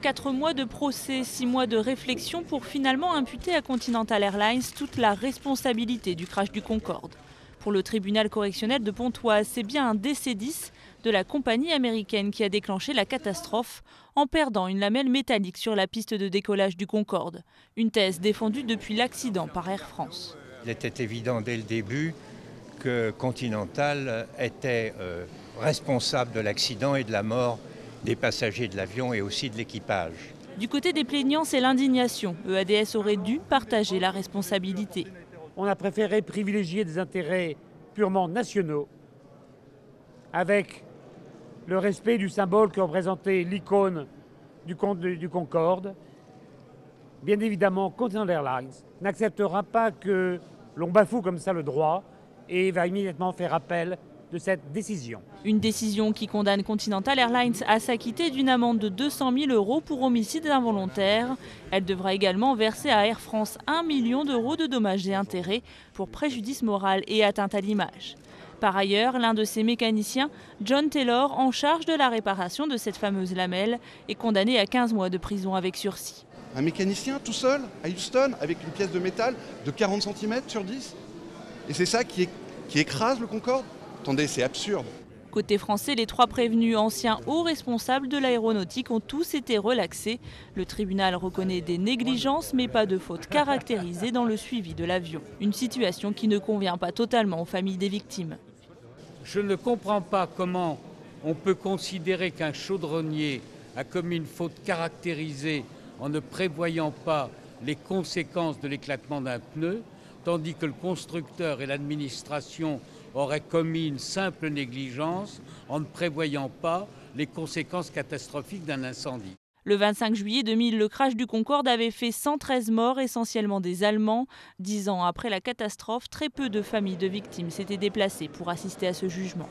Quatre mois de procès, six mois de réflexion pour finalement imputer à Continental Airlines toute la responsabilité du crash du Concorde. Pour le tribunal correctionnel de Pontoise, c'est bien un DC-10 de la compagnie américaine qui a déclenché la catastrophe en perdant une lamelle métallique sur la piste de décollage du Concorde. Une thèse défendue depuis l'accident par Air France. Il était évident dès le début que Continental était euh, responsable de l'accident et de la mort des passagers de l'avion et aussi de l'équipage. Du côté des plaignants, c'est l'indignation. EADS aurait dû partager la responsabilité. On a préféré privilégier des intérêts purement nationaux avec le respect du symbole que représentait l'icône du, du Concorde. Bien évidemment, Continental Airlines n'acceptera pas que l'on bafoue comme ça le droit et va immédiatement faire appel de cette décision. Une décision qui condamne Continental Airlines à s'acquitter d'une amende de 200 000 euros pour homicide involontaire. Elle devra également verser à Air France 1 million d'euros de dommages et intérêts pour préjudice moral et atteinte à l'image. Par ailleurs, l'un de ses mécaniciens, John Taylor, en charge de la réparation de cette fameuse lamelle, est condamné à 15 mois de prison avec sursis. Un mécanicien tout seul à Houston avec une pièce de métal de 40 cm sur 10 Et c'est ça qui, qui écrase le Concorde? Attendez, c'est absurde. Côté français, les trois prévenus anciens hauts responsables de l'aéronautique ont tous été relaxés. Le tribunal reconnaît des négligences mais pas de fautes caractérisées dans le suivi de l'avion. Une situation qui ne convient pas totalement aux familles des victimes. Je ne comprends pas comment on peut considérer qu'un chaudronnier a commis une faute caractérisée en ne prévoyant pas les conséquences de l'éclatement d'un pneu, tandis que le constructeur et l'administration aurait commis une simple négligence en ne prévoyant pas les conséquences catastrophiques d'un incendie. Le 25 juillet 2000, le crash du Concorde avait fait 113 morts, essentiellement des Allemands. Dix ans après la catastrophe, très peu de familles de victimes s'étaient déplacées pour assister à ce jugement.